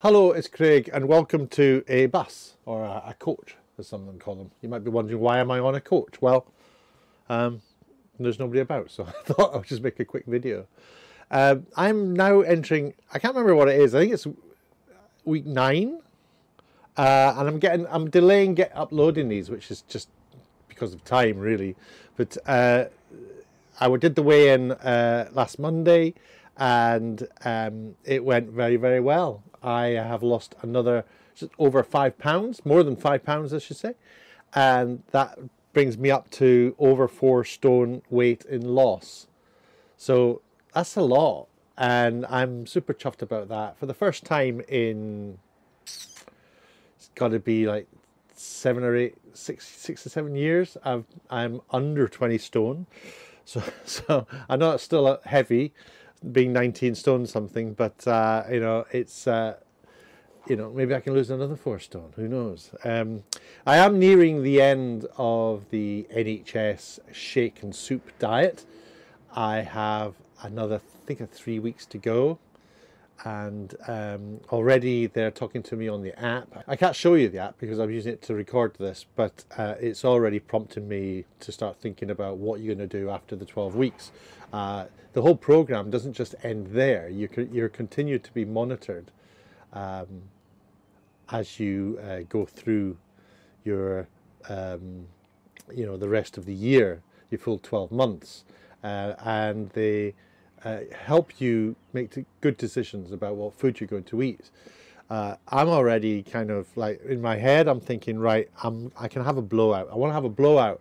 Hello, it's Craig, and welcome to a bus or a, a coach, as some of them call them. You might be wondering why am I on a coach? Well, um, there's nobody about, so I thought I'll just make a quick video. Um, I'm now entering. I can't remember what it is. I think it's week nine, uh, and I'm getting. I'm delaying get uploading these, which is just because of time, really. But uh, I did the weigh in uh, last Monday, and um, it went very, very well. I have lost another over five pounds, more than five pounds, I should say, and that brings me up to over four stone weight in loss. So that's a lot, and I'm super chuffed about that. For the first time in, it's got to be like seven or eight, six, six or seven years. I've I'm under twenty stone, so so I know it's still heavy, being 19 stone something, but uh, you know, it's, uh, you know, maybe I can lose another four stone. Who knows? Um, I am nearing the end of the NHS shake and soup diet. I have another, I think, three weeks to go. And um, already they're talking to me on the app. I can't show you the app because I'm using it to record this, but uh, it's already prompting me to start thinking about what you're going to do after the 12 weeks. Uh, the whole program doesn't just end there. You you're continued to be monitored um, as you uh, go through your, um, you know, the rest of the year, your full 12 months, uh, and they uh, help you make good decisions about what food you're going to eat. Uh, I'm already kind of like in my head. I'm thinking, right, I'm I can have a blowout. I want to have a blowout,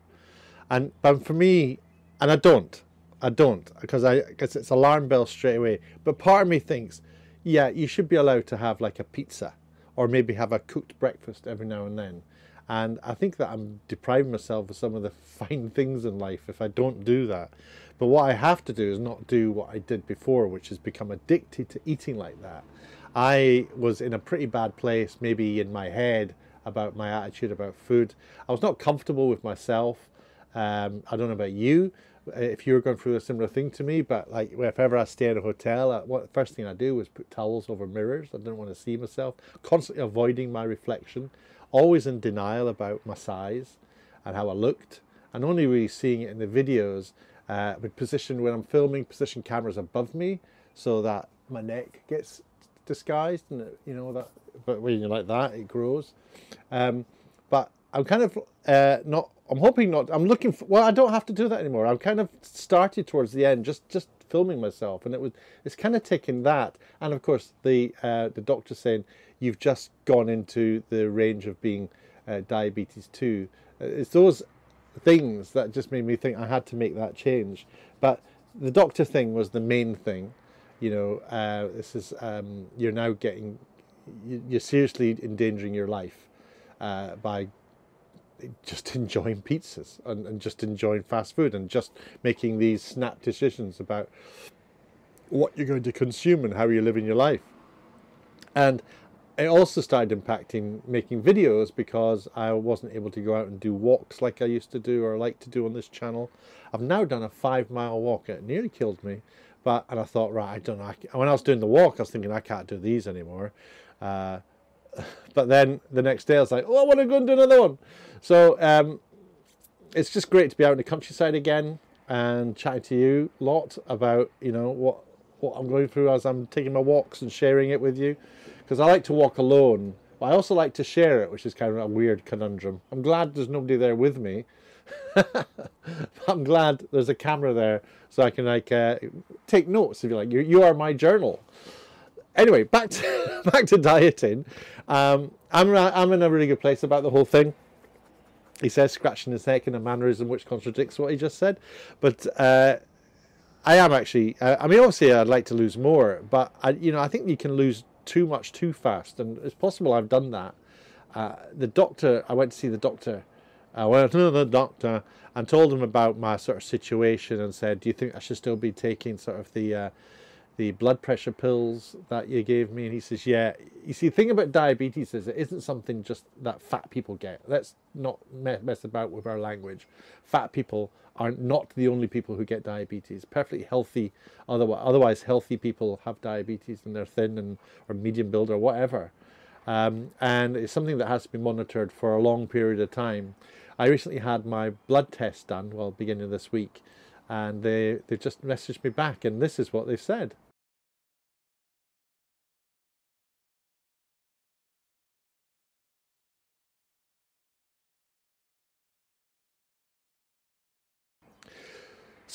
and but for me, and I don't. I don't because I because it's alarm bell straight away. But part of me thinks, yeah, you should be allowed to have like a pizza, or maybe have a cooked breakfast every now and then. And I think that I'm depriving myself of some of the fine things in life if I don't do that. But what I have to do is not do what I did before, which is become addicted to eating like that. I was in a pretty bad place, maybe in my head, about my attitude about food. I was not comfortable with myself. Um, I don't know about you, if you were going through a similar thing to me, but like if ever I stay in a hotel, I, what first thing I do was put towels over mirrors. I didn't want to see myself, constantly avoiding my reflection, always in denial about my size and how I looked, and only really seeing it in the videos. Uh, with position when I'm filming, position cameras above me so that my neck gets disguised, and you know that. But when you're like that, it grows. Um, but I'm kind of uh, not I'm hoping not. I'm looking for. Well, I don't have to do that anymore. I've kind of started towards the end, just just filming myself, and it was. It's kind of taking that, and of course the uh, the doctor saying you've just gone into the range of being uh, diabetes two. Uh, it's those things that just made me think I had to make that change. But the doctor thing was the main thing. You know, uh, this is um, you're now getting you're seriously endangering your life uh, by just enjoying pizzas and, and just enjoying fast food and just making these snap decisions about what you're going to consume and how you're living your life. And it also started impacting making videos because I wasn't able to go out and do walks like I used to do or like to do on this channel. I've now done a five mile walk. It nearly killed me. But, and I thought, right, I don't know. When I was doing the walk, I was thinking, I can't do these anymore. Uh, but then the next day I was like, oh, I want to go and do another one. So um, it's just great to be out in the countryside again and chatting to you a lot about, you know, what, what I'm going through as I'm taking my walks and sharing it with you. Because I like to walk alone, but I also like to share it, which is kind of a weird conundrum. I'm glad there's nobody there with me. I'm glad there's a camera there so I can like uh, take notes if you like. You, you are my journal anyway, back to back to dieting. Um, I'm I'm in a really good place about the whole thing. He says, scratching his neck in a mannerism which contradicts what he just said, but uh, I am actually. Uh, I mean, obviously, I'd like to lose more, but I, you know, I think you can lose too much too fast, and it's possible I've done that. Uh, the doctor, I went to see the doctor. I went to the doctor and told him about my sort of situation and said, "Do you think I should still be taking sort of the uh, the blood pressure pills that you gave me. And he says, yeah, you see, the thing about diabetes is it isn't something just that fat people get. Let's not mess about with our language. Fat people are not the only people who get diabetes. Perfectly healthy, otherwise healthy people have diabetes and they're thin and or medium build or whatever. Um, and it's something that has to be monitored for a long period of time. I recently had my blood test done, well, beginning of this week, and they, they just messaged me back, and this is what they've said.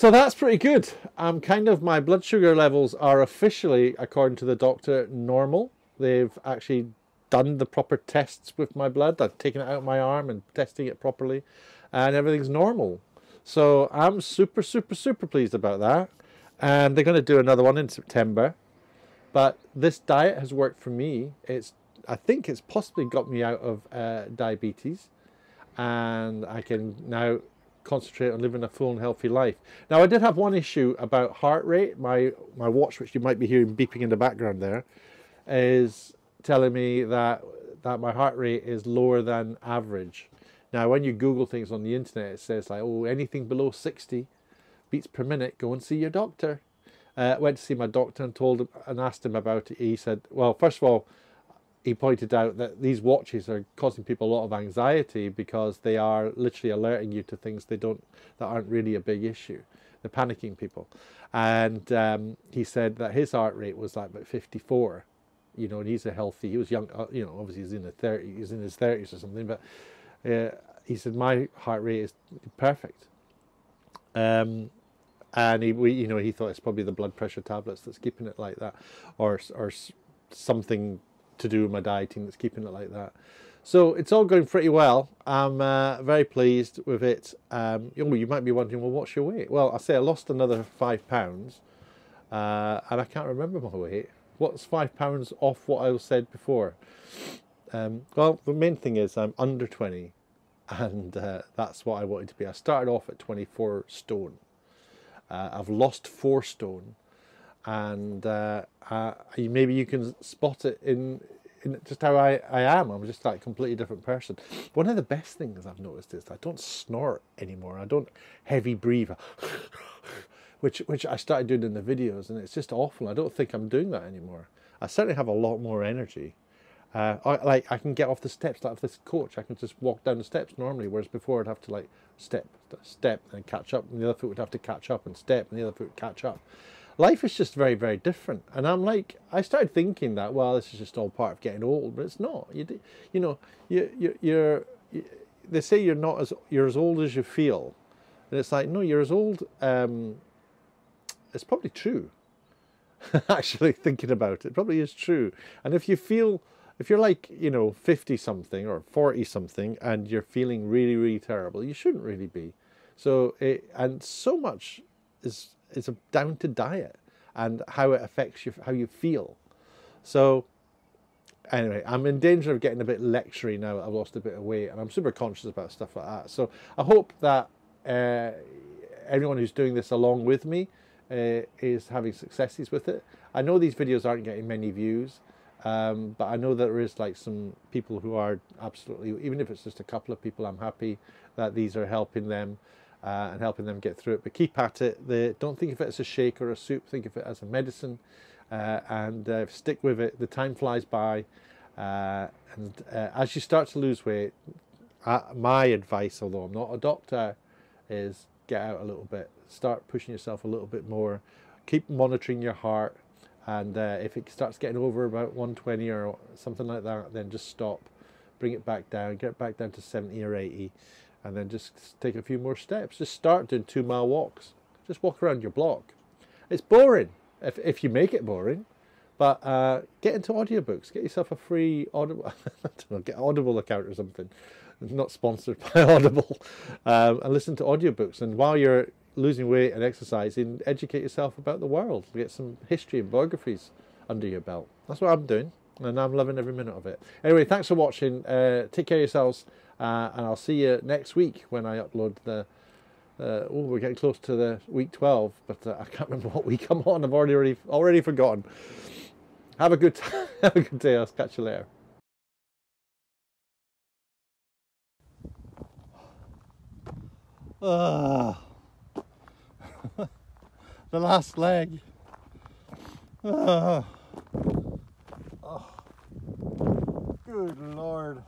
So that's pretty good. Um, kind of my blood sugar levels are officially, according to the doctor, normal. They've actually done the proper tests with my blood. I've taken it out of my arm and testing it properly, and everything's normal. So I'm super, super, super pleased about that. And they're going to do another one in September. But this diet has worked for me. It's, I think it's possibly got me out of uh, diabetes, and I can now concentrate on living a full and healthy life. Now, I did have one issue about heart rate. My my watch, which you might be hearing beeping in the background there, is telling me that that my heart rate is lower than average. Now, when you Google things on the internet, it says like, oh, anything below 60 beats per minute, go and see your doctor. Uh, went to see my doctor and told him and asked him about it. He said, well, first of all, he pointed out that these watches are causing people a lot of anxiety because they are literally alerting you to things they don't that aren't really a big issue. They're panicking people, and um, he said that his heart rate was like about 54. You know, and he's a healthy. He was young. Uh, you know, obviously he's in the 30s. He's in his 30s or something. But uh, he said my heart rate is perfect. Um, and he, we, you know, he thought it's probably the blood pressure tablets that's keeping it like that, or or something to do with my dieting that's keeping it like that. So it's all going pretty well. I'm uh, very pleased with it. Um, you might be wondering, well, what's your weight? Well, I say I lost another five pounds, uh, and I can't remember my weight. What's five pounds off what I said before? Um, well, the main thing is I'm under 20, and uh, that's what I wanted to be. I started off at 24 stone. Uh, I've lost four stone, and uh, uh, maybe you can spot it in, in just how I, I am. I'm just like a completely different person. One of the best things I've noticed is I don't snort anymore. I don't heavy breathe, which which I started doing in the videos, and it's just awful. I don't think I'm doing that anymore. I certainly have a lot more energy. Uh, I, like I can get off the steps like this coach. I can just walk down the steps normally, whereas before I'd have to like step, step, and catch up, and the other foot would have to catch up and step, and the other foot catch up life is just very, very different. And I'm like, I started thinking that, well, this is just all part of getting old, but it's not. You, you know, you, you, you're, you, they say you're not as, you're as old as you feel. And it's like, no, you're as old, um, it's probably true. Actually thinking about it, probably is true. And if you feel, if you're like, you know, 50 something or 40 something and you're feeling really, really terrible, you shouldn't really be. So, it, and so much is it's down to diet and how it affects you, how you feel. So anyway, I'm in danger of getting a bit lectury now. I've lost a bit of weight, and I'm super conscious about stuff like that. So I hope that uh, everyone who's doing this along with me uh, is having successes with it. I know these videos aren't getting many views, um, but I know that there is like some people who are absolutely, even if it's just a couple of people, I'm happy that these are helping them uh, and helping them get through it. But keep at it. The, don't think of it as a shake or a soup. Think of it as a medicine, uh, and uh, stick with it. The time flies by, uh, and uh, as you start to lose weight, uh, my advice, although I'm not a doctor, is get out a little bit. Start pushing yourself a little bit more. Keep monitoring your heart, and if it starts getting over about 120 or something like that, then just stop. Bring it back down. Get back down to 70 or 80 and then just take a few more steps. Just start doing two mile walks. Just walk around your block. It's boring if, if you make it boring, but uh, get into audiobooks. Get yourself a free Audible, know, get Audible account or something. not sponsored by Audible. Um, and listen to audiobooks. And while you're losing weight and exercising, educate yourself about the world. Get some history and biographies under your belt. That's what I'm doing, and I'm loving every minute of it. Anyway, thanks for watching. Uh, take care of yourselves. Uh, and I'll see you next week when I upload the Uh, oh, we're getting close to the week 12, but uh, I can't remember what week I'm on. I've already already, already forgotten. Have a good have a good day. I'll catch you later. Ah, the last leg. Ah. Oh. Good lord.